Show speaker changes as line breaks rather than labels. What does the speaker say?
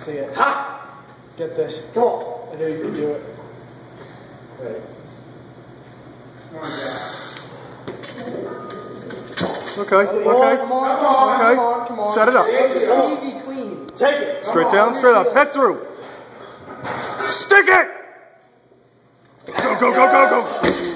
See it.
Ha!
Get this.
Come on.
I know you can do it.
Ready.
Okay, okay.
Come on, come on, come on,
Okay.
come on, come on.
Set it up.
Easy, clean.
Take it.
Straight down, straight up. Head through. Stick it! Go, go, go, go, go.